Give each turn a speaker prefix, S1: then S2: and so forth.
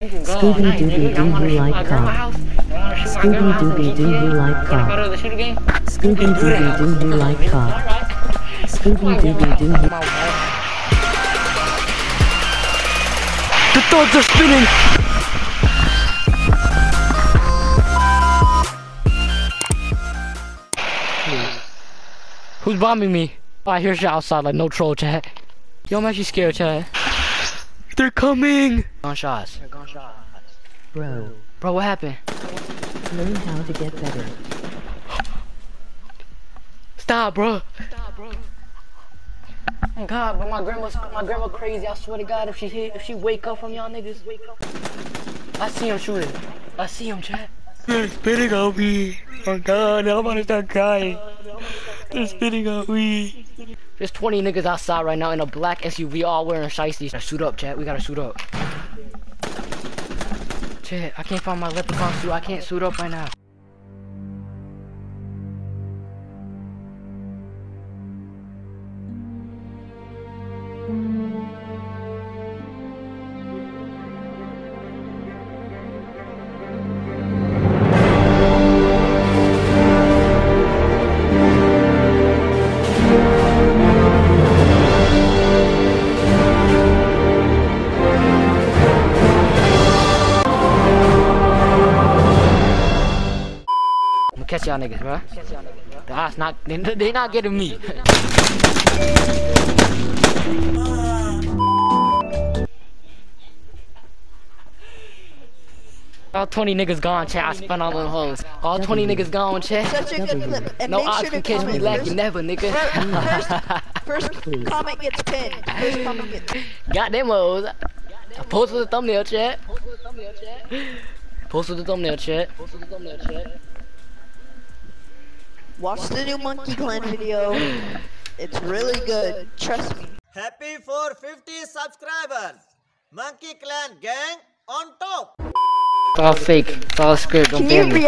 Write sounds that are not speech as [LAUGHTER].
S1: Scooby Dooby Doo you like cop? Scooby Dooby Doo you like cop? Scooby Dooby Doo you like cop? Scooby Dooby Doo you
S2: The thoughts are spinning! Who's bombing me? Oh, I hear shit outside, like no troll chat. Yo, I'm actually scared, chat. They're coming! Gunshots. Gunshots.
S1: bro.
S2: Bro, what happened?
S1: Learn how to get better.
S2: Stop, bro. Stop, bro. Oh God, but my grandma's my grandma crazy. I swear to God, if she hit, if she wake up from y'all niggas, wake up. I see him shooting. I see him, chat. They're spitting on me. Oh God, I'm gonna start crying. They're spitting on me. There's 20 niggas outside right now in a black SUV, all wearing shiesties. Shoot up, chat. We gotta suit up. Chat, I can't find my leprechaun suit. I can't suit up right now. Catch y'all niggas, bro. The opps not, they, they not getting me. All 20 niggas gone, chat. I spun all them hoes. All 20 niggas gone, chat.
S3: A good clip. And
S2: No
S3: make
S2: odds
S3: sure
S2: can
S3: to
S2: catch me lacking,
S3: first,
S2: never, nigga.
S3: first, [LAUGHS] first comment gets pinned. First comment gets
S2: Got them hoes. I posted the thumbnail, chat. Posted the thumbnail, chat. Posted the thumbnail, chat.
S3: Watch the new Monkey Clan video. It's really good. Trust me.
S4: Happy for 50 subscribers. Monkey Clan gang on top.
S2: It's all fake. It's all a script. Don't
S3: Can you
S2: me.
S3: react?